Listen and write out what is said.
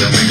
Don't